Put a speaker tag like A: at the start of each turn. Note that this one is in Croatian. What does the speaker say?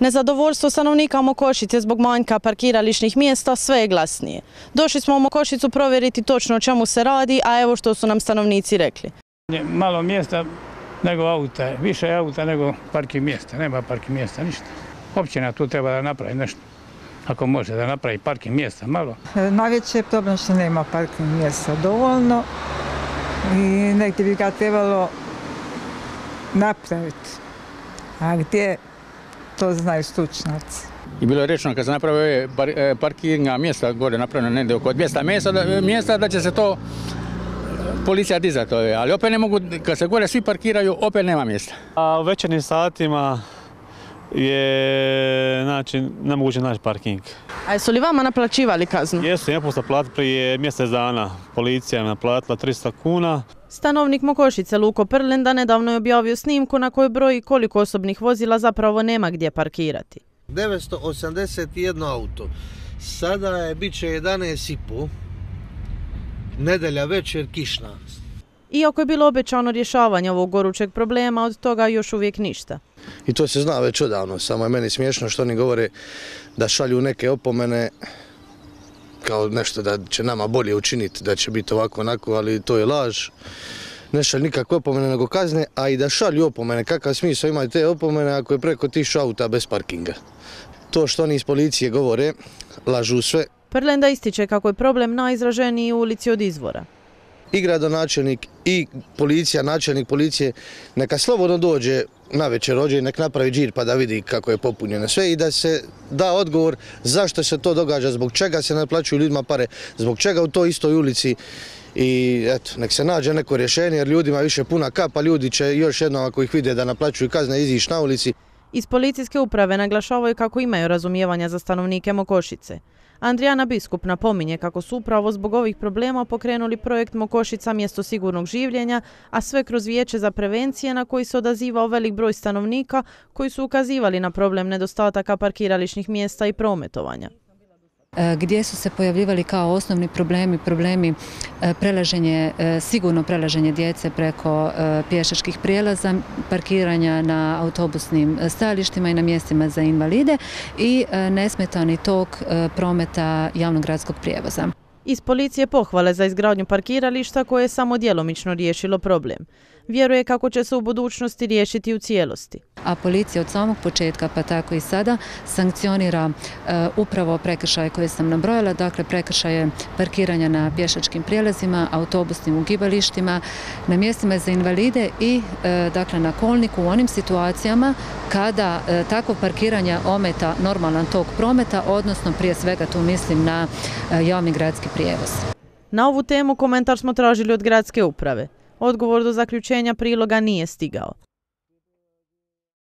A: Nezadovoljstvo stanovnika Mokošice zbog manjka parkirališnih mjesta sve je glasnije. Došli smo u Mokošicu provjeriti točno o čemu se radi, a evo što su nam stanovnici rekli.
B: Malo mjesta nego auta, više je auta nego parking mjesta, nema parking mjesta, ništa. Općina tu treba da napravi nešto, ako može da napravi parking mjesta, malo.
C: E, Najveći je problem što nema parking mjesta dovoljno i negdje bi ga trebalo napraviti. A gdje, to znaju stručnjaci.
D: I bilo je rečeno kad se napravio ove par- e, parkirna mjesta gore napravljeno negdje oko 200 mjesta, da, mjesta da će se to policija dizati ove, ali opet ne mogu, kad se gore svi parkiraju, opet nema mjesta.
E: A u večernjim satima je znači, nemoguće naći parking.
A: A jesu li vama naplaćivali kaznu?
E: Jesu, ja sam platiti prije mjesec dana. Policija je naplatila 300 kuna.
A: Stanovnik Mokošice Luko Prlenda nedavno je objavio snimku na kojoj broji koliko osobnih vozila zapravo nema gdje parkirati.
F: 981 auto. Sada je, bit će 11,5. Nedelja večer, kišna.
A: Iako je bilo obećano rješavanje ovog gorućeg problema, od toga još uvijek ništa.
F: I to se zna već odavno, samo je meni smiješno što oni govore da šalju neke opomene kao nešto da će nama bolje učiniti, da će biti ovako onako, ali to je laž. Ne šalju nikakve opomene nego kazne, a i da šalju opomene, kakav smisao imaju te opomene ako je preko tisuću auta bez parkinga. To što oni iz policije govore, lažu sve,
A: Prlenda ističe kako je problem najizraženiji u ulici od izvora.
F: I gradonačelnik i policija, načelnik policije, neka slobodno dođe na večer rođe i nek napravi džir pa da vidi kako je popunjeno sve i da se da odgovor zašto se to događa, zbog čega se naplaćuju ljudima pare, zbog čega u toj istoj ulici i eto, nek se nađe neko rješenje jer ljudima više puna kapa, ljudi će još jednom ako ih vide da naplaćuju kazne izići na ulici.
A: Iz policijske uprave naglašavaju kako imaju razumijevanja za stanovnike Mokošice. Andrijana Biskup napominje kako su upravo zbog ovih problema pokrenuli projekt Mokošica mjesto sigurnog življenja, a sve kroz vijeće za prevencije na koji se odazivao velik broj stanovnika koji su ukazivali na problem nedostataka parkirališnih mjesta i prometovanja.
G: E, gdje su se pojavljivali kao osnovni problemi, problemi e, prelaženje, e, sigurno prelaženje djece preko pješačkih prijelaza, parkiranja na autobusnim stajalištima i na mjestima za invalide i nesmetani tok prometa javnog gradskog prijevoza.
A: Iz policije pohvale za izgradnju parkirališta koje je samo djelomično riješilo problem. Vjeruje kako će se u budućnosti riješiti u cijelosti.
G: a policija od samog početka pa tako i sada sankcionira e, upravo prekršaje koje sam nabrojala, dakle prekršaje parkiranja na pješačkim prijelazima, autobusnim ugibalištima, na mjestima za invalide i e, dakle na kolniku u onim situacijama kada e, takvo parkiranje ometa normalan tok prometa, odnosno prije svega tu mislim na javni gradski prijevoz.
A: Na ovu temu komentar smo tražili od gradske uprave. Odgovor do zaključenja priloga nije stigao.